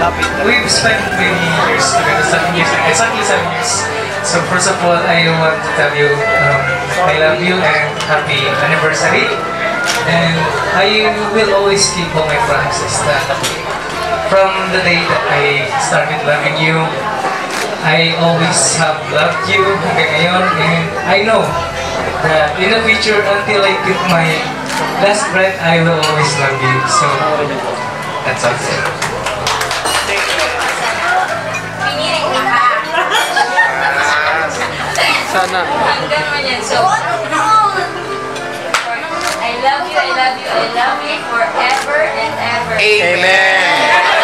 We've spent many years together, seven years, exactly seven years. So first of all, I want to tell you um, I love you and happy anniversary. And I will always keep all my promises that from the day that I started loving you, I always have loved you hanggang and I know that in the future until I get my last breath, I will always love you. So that's all. Sana. Hanggang naman yan. So, I love you, I love you, I love you forever and ever. Amen.